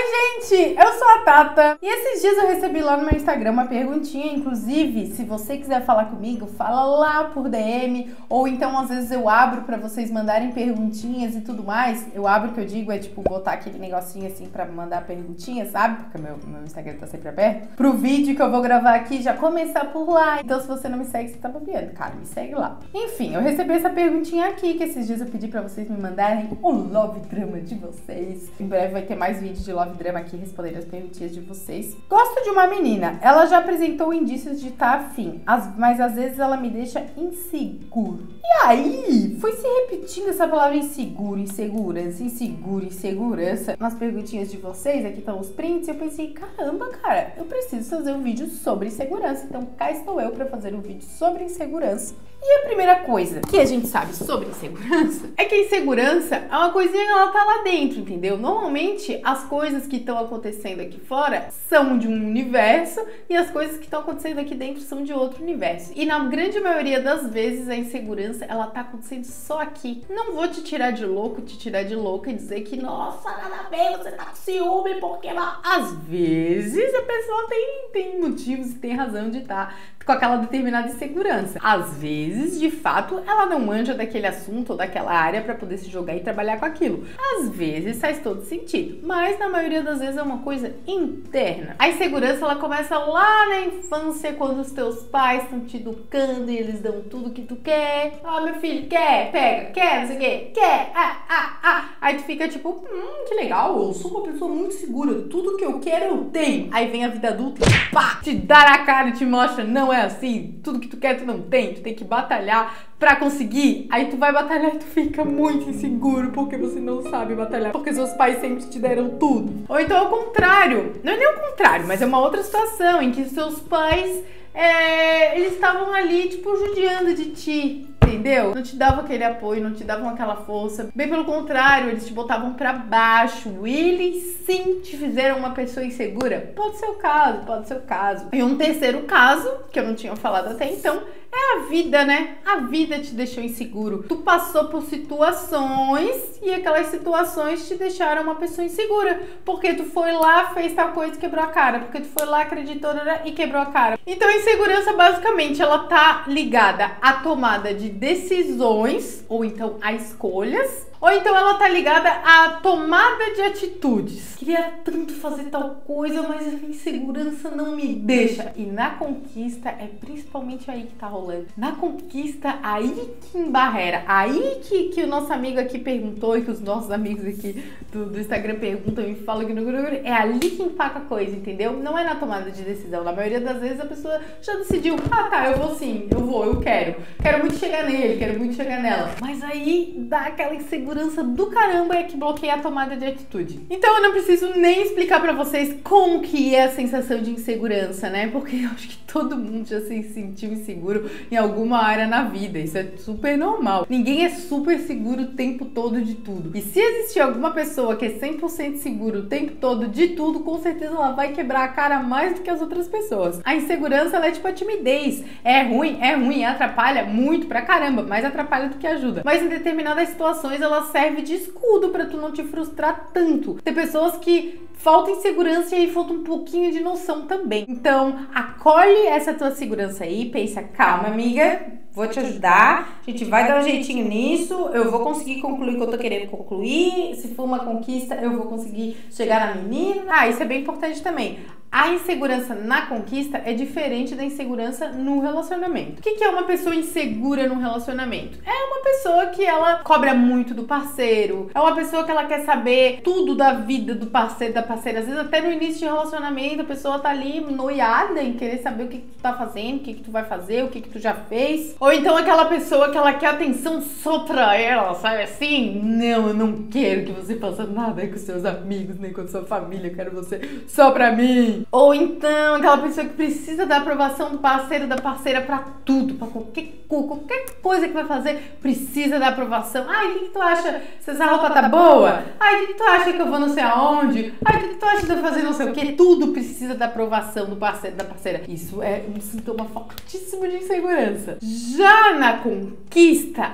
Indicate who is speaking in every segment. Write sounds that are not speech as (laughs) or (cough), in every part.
Speaker 1: Oi, gente! Eu sou a Tata e esses dias eu recebi lá no meu Instagram uma perguntinha. Inclusive, se você quiser falar comigo, fala lá por DM ou então às vezes eu abro para vocês mandarem perguntinhas e tudo mais. Eu abro que eu digo é tipo botar aquele negocinho assim para mandar perguntinhas, sabe? Porque meu, meu Instagram tá sempre aberto. Pro vídeo que eu vou gravar aqui já começar por lá. Então, se você não me segue, você tá bobeando, cara, me segue lá. Enfim, eu recebi essa perguntinha aqui que esses dias eu pedi para vocês me mandarem o love drama de vocês. Em breve vai ter mais vídeos de love drama aqui respondendo as perguntinhas de vocês. Gosto de uma menina. Ela já apresentou indícios de estar tá afim, mas às vezes ela me deixa inseguro. E aí, foi se repetindo essa palavra inseguro, insegurança, inseguro, insegurança nas perguntinhas de vocês. Aqui estão os prints. Eu pensei, caramba, cara, eu preciso fazer um vídeo sobre insegurança. Então cá estou eu para fazer um vídeo sobre insegurança. E a primeira coisa que a gente sabe sobre insegurança (laughs) é que a insegurança é uma coisinha que ela tá lá dentro, entendeu? Normalmente as coisas que estão acontecendo aqui fora são de um universo e as coisas que estão acontecendo aqui dentro são de outro universo. E na grande maioria das vezes a insegurança ela tá acontecendo só aqui. Não vou te tirar de louco, te tirar de louca e dizer que nossa, nada bem, você tá com ciúme porque às vezes a pessoa tem, tem motivos e tem razão de estar tá com aquela determinada insegurança. Às vezes, de fato, ela não manja daquele assunto ou daquela área para poder se jogar e trabalhar com aquilo. Às vezes faz todo sentido, mas na maioria das vezes é uma coisa interna. A insegurança ela começa lá na infância, quando os teus pais estão te educando e eles dão tudo que tu quer. Ah, meu filho, quer, pega, quer, não sei o quê, quer, ah, ah, ah. Aí tu fica tipo, hum, que legal, eu sou uma pessoa muito segura, tudo que eu quero eu tenho. Aí vem a vida adulta pá, te dá na cara e te mostra, não é assim, tudo que tu quer tu não tem, tu tem que batalhar para conseguir. Aí tu vai batalhar e tu fica muito inseguro porque você não sabe batalhar, porque seus pais sempre te deram tudo. Ou então ao contrário, não é nem o contrário, mas é uma outra situação em que seus pais é, eles estavam ali, tipo, judiando de ti, entendeu? Não te davam aquele apoio, não te davam aquela força. Bem pelo contrário, eles te botavam para baixo. Eles sim te fizeram uma pessoa insegura. Pode ser o caso, pode ser o caso. E um terceiro caso, que eu não tinha falado até então, é a vida, né? A vida te deixou inseguro. Tu passou por situações e aquelas situações te deixaram uma pessoa insegura. Porque tu foi lá, fez tal coisa e quebrou a cara. Porque tu foi lá, acreditou e quebrou a cara. Então a insegurança, basicamente, ela tá ligada à tomada de decisões ou então a escolhas ou então ela tá ligada à tomada de atitudes. Queria tanto fazer tal coisa, mas a insegurança não me deixa. E na conquista é principalmente aí que tá rolando. Na conquista, aí que embarrera. Aí que, que o nosso amigo aqui perguntou e que os nossos amigos aqui do, do Instagram perguntam e falam que no é ali que empaca a coisa, entendeu? Não é na tomada de decisão. Na maioria das vezes a pessoa já decidiu, ah tá, eu vou sim, eu vou, eu quero. Quero muito chegar nele, quero muito chegar nela. Mas aí dá aquela insegurança insegurança do caramba é que bloqueia a tomada de atitude. Então eu não preciso nem explicar para vocês como que é a sensação de insegurança, né? Porque eu acho que todo mundo já se sentiu inseguro em alguma área na vida. Isso é super normal. Ninguém é super seguro o tempo todo de tudo. E se existir alguma pessoa que é 100% seguro o tempo todo de tudo, com certeza ela vai quebrar a cara mais do que as outras pessoas. A insegurança é tipo a timidez. É ruim, é ruim, atrapalha muito pra caramba, mais atrapalha do que ajuda. Mas em determinadas situações ela serve de escudo para tu não te frustrar tanto. Tem pessoas que falta insegurança e aí falta um pouquinho de noção também. Então, acolhe essa tua segurança aí, pensa, calma, amiga, vou te ajudar, a gente vai dar um jeitinho nisso, eu vou conseguir concluir o que eu tô querendo concluir, se for uma conquista, eu vou conseguir chegar na menina. Ah, isso é bem importante também. A insegurança na conquista é diferente da insegurança no relacionamento. O que é uma pessoa insegura no relacionamento? É uma pessoa que ela cobra muito do parceiro, é uma pessoa que ela quer saber tudo da vida do parceiro, da parceira. Às vezes, até no início de relacionamento, a pessoa tá ali noiada em querer saber o que, que tu tá fazendo, o que, que tu vai fazer, o que, que tu já fez. Ou então aquela pessoa que ela quer atenção só pra ela, sabe assim? Não, eu não quero que você faça nada com seus amigos, nem com sua família, eu quero você só pra mim. Ou então aquela pessoa que precisa da aprovação do parceiro, da parceira para tudo, para qualquer, qualquer coisa que vai fazer, precisa da aprovação. Ai, o que, que tu acha? Se essa roupa tá boa? Ai, o que, que tu acha que eu vou não sei aonde? Ai, o que, que tu acha de eu fazer não sei o que? Tudo precisa da aprovação do parceiro, da parceira. Isso é um sintoma fortíssimo de insegurança. Já na conquista,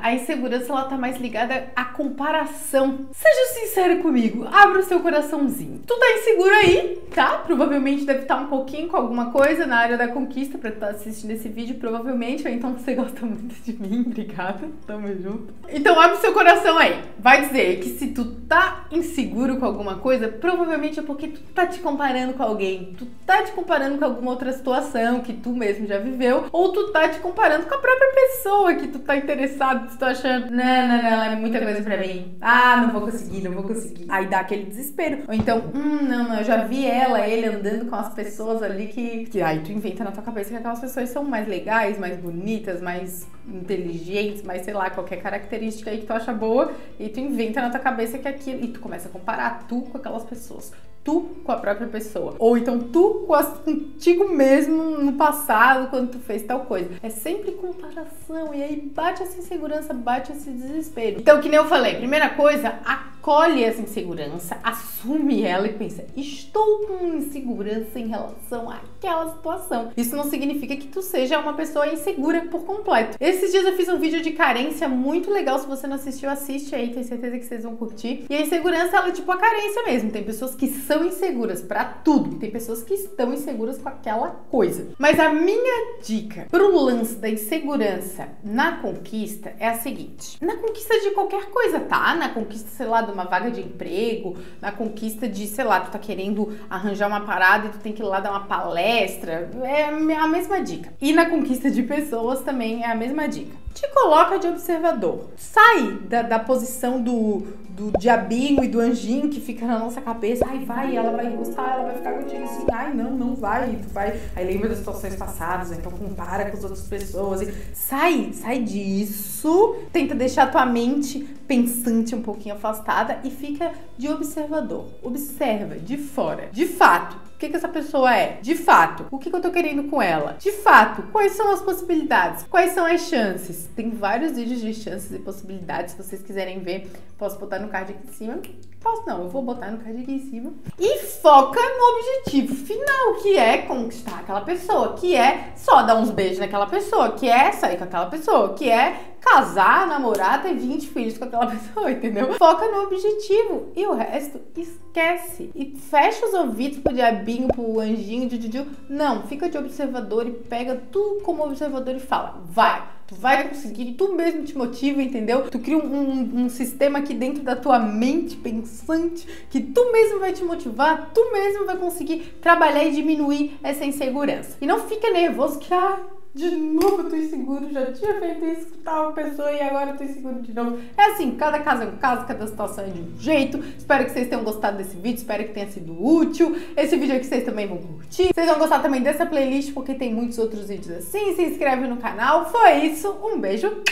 Speaker 1: a insegurança ela tá mais ligada à comparação. Seja sincero comigo, abra o seu coraçãozinho. Tu tá inseguro aí, tá? Provavelmente deve estar um pouquinho com alguma coisa na área da conquista pra estar tá assistindo esse vídeo, provavelmente, ou então você (laughs) gosta muito de mim, obrigada, tamo junto. Então abre o seu coração aí. Vai dizer que se tu tá inseguro com alguma coisa, provavelmente é porque tu tá te comparando com alguém, tu tá te comparando com alguma outra situação que tu mesmo já viveu, ou tu tá te comparando com a própria pessoa que tu tá interessado, tá achando, não, não, não, é muita coisa pra mim. Ah, não vou conseguir, não vou conseguir. Aí dá aquele desespero. Ou então, hum, não, não, eu já vi ela, ele andando com as pessoas ali que, que aí tu inventa na tua cabeça que aquelas pessoas são mais legais, mais bonitas, mais inteligentes, mais sei lá, qualquer característica aí que tu acha boa, e tu inventa na tua cabeça que aquilo, e tu começa a comparar tu com aquelas pessoas tu com a própria pessoa. Ou então tu com as, contigo mesmo no passado, quando tu fez tal coisa. É sempre comparação. E aí bate essa insegurança, bate esse desespero. Então, que nem eu falei, primeira coisa, acolhe essa insegurança, assume ela e pensa: estou com insegurança em relação àquela situação. Isso não significa que tu seja uma pessoa insegura por completo. Esses dias eu fiz um vídeo de carência muito legal. Se você não assistiu, assiste aí, tenho certeza que vocês vão curtir. E a insegurança, ela é tipo a carência mesmo. Tem pessoas que são inseguras para tudo. Tem pessoas que estão inseguras com aquela coisa. Mas a minha dica pro lance da insegurança na conquista é a seguinte: na conquista de qualquer coisa, tá? Na conquista, sei lá, de uma vaga de emprego, na conquista de, sei lá, tu tá querendo arranjar uma parada e tu tem que ir lá dar uma palestra, é a mesma dica. E na conquista de pessoas também é a mesma dica te coloca de observador. Sai da, da posição do, do diabinho e do anjinho que fica na nossa cabeça. Ai, vai, ela vai gostar, ela vai ficar contigo assim. Ai, não, não vai, tu vai. Aí lembra das situações passadas, então compara com as outras pessoas. Sai, sai disso. Tenta deixar tua mente pensante um pouquinho afastada e fica de observador. Observa de fora. De fato, o que, que essa pessoa é? De fato, o que, que eu tô querendo com ela? De fato, quais são as possibilidades? Quais são as chances? Tem vários vídeos de chances e possibilidades. Se vocês quiserem ver, posso botar no card aqui em cima. Posso não, eu vou botar no card aqui em cima. E foca no objetivo final, que é conquistar aquela pessoa, que é só dar uns beijos naquela pessoa, que é sair com aquela pessoa, que é casar, namorar, ter 20 filhos com aquela (laughs) pessoa, entendeu? Foca no objetivo e o resto esquece. E fecha os ouvidos pro diabinho, pro anjinho, de Não, fica de observador e pega tu como observador e fala, vai. Tu vai conseguir, tu mesmo te motiva, entendeu? Tu cria um, um, um, sistema aqui dentro da tua mente pensante que tu mesmo vai te motivar, tu mesmo vai conseguir trabalhar e diminuir essa insegurança. E não fica nervoso que, ah, de novo eu tô inseguro, já tinha feito isso com tal pessoa e agora eu tô inseguro de novo. É assim, cada caso é um caso, cada situação é de um jeito. Espero que vocês tenham gostado desse vídeo, espero que tenha sido útil. Esse vídeo aqui vocês também vão curtir. Vocês vão gostar também dessa playlist, porque tem muitos outros vídeos assim. Se inscreve no canal. Foi isso, um beijo,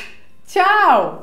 Speaker 1: tchau!